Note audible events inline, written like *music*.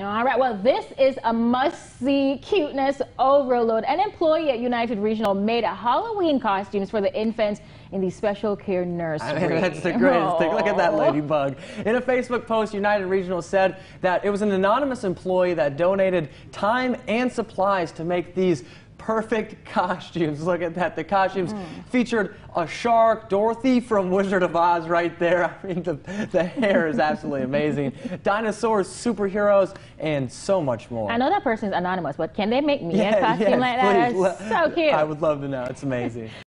All right, well, this is a must-see cuteness overload. An employee at United Regional made a Halloween costumes for the infants in the special care nursery. I *laughs* mean, that's the greatest thing. Look at that ladybug. In a Facebook post, United Regional said that it was an anonymous employee that donated time and supplies to make these perfect *laughs* costumes. Look at that. The costumes mm. featured a shark, Dorothy from Wizard of Oz right there. *laughs* I mean, the, the hair is absolutely amazing. *laughs* Dinosaurs, superheroes, and so much more. I know that person's anonymous, but can they make me yeah, a costume like that? That's so cute. I would love to know. It's amazing.